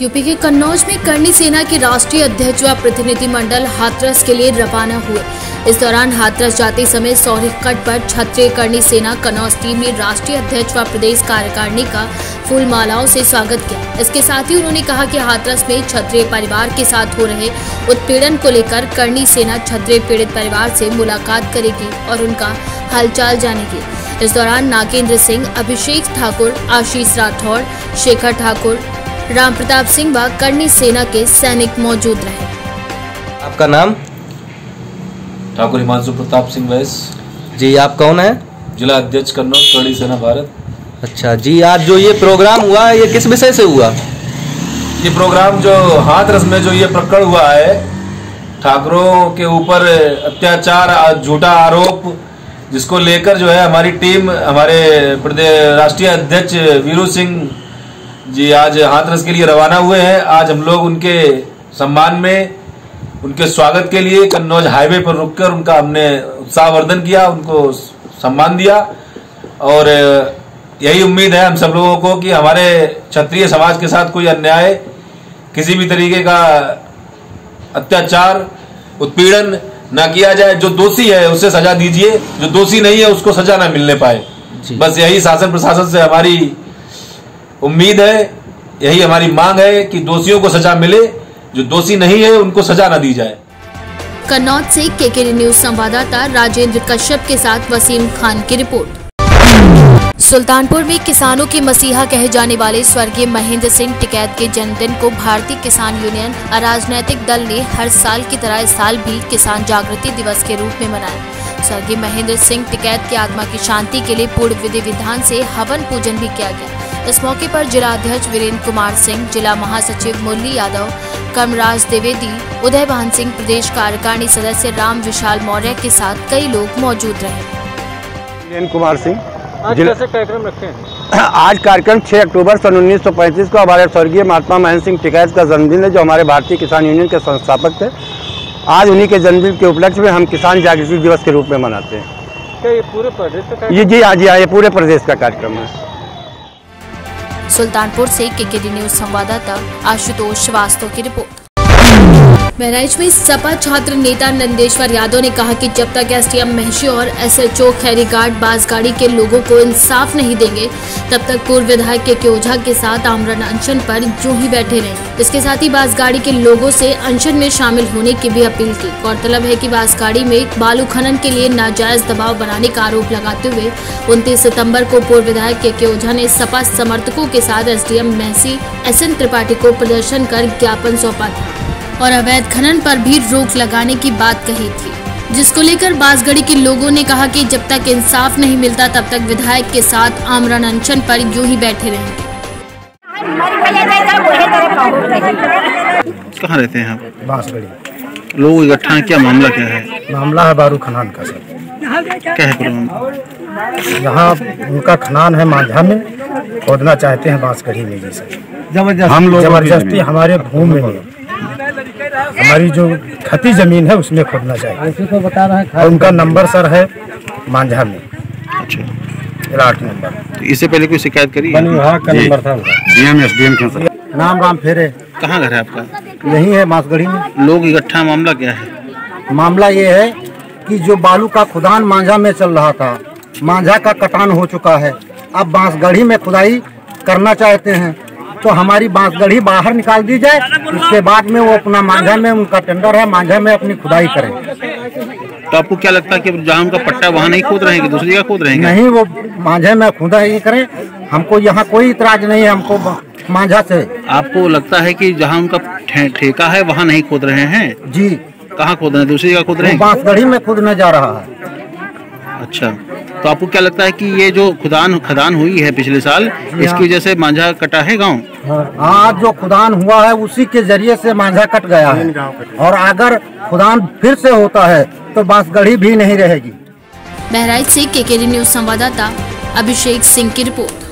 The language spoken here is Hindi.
यूपी के कन्नौज में करनी सेना के राष्ट्रीय अध्यक्ष व प्रतिनिधिमंडल हाथरस के लिए रवाना हुए। इस दौरान हाथरस जाते समय सौरिक कट पर क्षत्रिय करनी सेना कन्नौज टीम ने राष्ट्रीय अध्यक्ष व प्रदेश कार्यकारिणी का फूल मालाओं से स्वागत किया। इसके साथ ही उन्होंने कहा कि हाथरस में क्षत्रिय परिवार के साथ हो रहे उत्पीड़न को लेकर करनी सेना क्षत्रिय पीड़ित परिवार से मुलाकात करेगी और उनका हालचाल जानेगी। इस दौरान नागेंद्र सिंह, अभिषेक ठाकुर, आशीष राठौर, शेखर ठाकुर राम प्रताप सिंह व करनी सेना के सैनिक मौजूद रहे। आपका नाम? ठाकुर हिमांशु प्रताप सिंह वैस जी आप कौन है? जिला अध्यक्ष कन्नौज कड़ी सेना भारत। अच्छा जी आज जो ये प्रोग्राम हुआ ये किस विषय से हुआ? ये प्रोग्राम जो हाथरस में जो ये प्रकरण हुआ है ठाकुरों के ऊपर अत्याचार झूठा आरोप जिसको लेकर जो है हमारी टीम हमारे राष्ट्रीय अध्यक्ष वीरू सिंह जी आज हाथरस के लिए रवाना हुए हैं। आज हम लोग उनके सम्मान में उनके स्वागत के लिए कन्नौज हाईवे पर रुककर उनका हमने उत्साहवर्धन किया उनको सम्मान दिया। और यही उम्मीद है हम सब लोगों को कि हमारे क्षत्रिय समाज के साथ कोई अन्याय किसी भी तरीके का अत्याचार उत्पीड़न ना किया जाए। जो दोषी है उसे सजा दीजिए। जो दोषी नहीं है उसको सजा ना मिलने पाए। बस यही शासन प्रशासन से हमारी उम्मीद है, यही हमारी मांग है कि दोषियों को सजा मिले, जो दोषी नहीं है, उनको सजा न दी जाए। कन्नौज से केकेडी न्यूज़ संवाददाता राजेंद्र कश्यप के साथ वसीम खान की रिपोर्ट। सुल्तानपुर में किसानों के मसीहा कहे जाने वाले स्वर्गीय महेंद्र सिंह टिकैत के जन्मदिन को भारतीय किसान यूनियन, अराजनैतिक दल ने हर साल की तरह इस साल भी किसान जागृति दिवस के रूप में मनाया। स्वर्गीय महेंद्र सिंह टिकैत की आत्मा की शांति के लिए पूर्व विधि विधान से हवन पूजन भी किया गया। इस मौके पर जिला अध्यक्ष वीरेंद्र कुमार सिंह जिला महासचिव मुरली यादव कर्मराज द्विवेदी उदय भान सिंह प्रदेश कार्यकारिणी सदस्य राम विशाल मौर्य के साथ कई लोग मौजूद रहे। वीरेंद्र कुमार सिंह आज कैसे कार्यक्रम रखे हैं? आज कार्यक्रम 6 अक्टूबर सन 1935 को हमारे स्वर्गीय महात्मा महेंद्र सिंह टिकैत का जन्मदिन है जो हमारे भारतीय किसान यूनियन के संस्थापक थे। आज उन्हीं के जन्मदिन के उपलक्ष्य में हम किसान जागृति दिवस के रूप में मनाते हैं। क्या ये पूरे प्रदेश का ये जी हाँ जी हाँ ये पूरे प्रदेश का कार्यक्रम है। सुल्तानपुर से केकेडी न्यूज़ संवाददाता आशुतोष श्रीवास्तव की रिपोर्ट। बहराइच में सपा छात्र नेता नंदेश्वर यादव ने कहा कि जब तक एसडीएम महशी और एसएचओ खैरीघाट बासगाड़ी के लोगों को इंसाफ नहीं देंगे, तब तक पूर्व विधायक के ओझा के साथ आमरण अनशन पर यूँ ही बैठे रहे। इसके साथ ही बासगाड़ी के लोगों से अनशन में शामिल होने की भी अपील की। गौरतलब है कि बासगाड़ी में बालू खनन के लिए नाजायज दबाव बनाने का आरोप लगाते हुए उनतीस सितंबर को पूर्व विधायक के ओझा ने सपा समर्थकों के साथ SDM Mahsi S N Tripathi को प्रदर्शन कर ज्ञापन सौंपा था। और अवैध खनन पर भी रोक लगाने की बात कही थी जिसको लेकर बासगढ़ी के लोगों ने कहा कि जब तक इंसाफ नहीं मिलता तब तक विधायक के साथ आमरण अनशन पर यूँ ही बैठे रहेंगे कहाँ रहते हैं आप? बांसगढ़ी। लोग इकट्ठा क्या मामला क्या है? मामला है बारू खनान का सर। क्या है यहाँ उनका खनान है मांझा में खोदना चाहते हैं बांसगढ़ी में जी सर। हम लोग ज़बरदस्ती हमारे भूमि में। हमारी जो खती ज़मीन है उसमें खोदना चाहिए। तो बता रहे हैं और उनका नंबर सर है मांझा में। अच्छा। आठ नंबर। तो इससे पहले कोई शिकायत करी? है? विभाग का नंबर था डीएम नाम राम फेरे। कहाँ घर है आपका? यही है बांसगढ़ी में। लोग इकट्ठा मामला क्या है? मामला ये है कि जो बालू का खुदान मांझा में चल रहा था मांझा का कटान हो चुका है। अब बांसगढ़ी में खुदाई करना चाहते हैं। तो हमारी बांसगढ़ी बाहर निकाल दी जाए। उसके बाद में वो अपना मांझा में उनका टेंडर है मांझा में अपनी खुदाई करें। तो आपको क्या लगता है कि जहाँ उनका पट्टा वहाँ नहीं खोद रहे दूसरी जगह खोद रहे नहीं वो मांझे में खुदाई करें। हमको यहाँ कोई इतराज नहीं है हमको मांझा से। आपको लगता है कि जहाँ उनका ठेका है वहाँ नहीं खोद रहे हैं? जी। कहाँ खोद रहे हैं? दूसरी जगह खोद रहे हैं बांसगढ़ी में खुदने जा रहा है। अच्छा। तो आपको क्या लगता है कि ये जो खुदान खदान हुई है पिछले साल इसकी वजह से मांझा कटा है गाँव? आज जो खुदान हुआ है उसी के ज़रिए से मांझा कट गया है। और अगर खुदान फिर से होता है तो बांसगढ़ी भी नहीं रहेगी। बहराइच से केकेडी न्यूज़ संवाददाता अभिषेक सिंह की रिपोर्ट।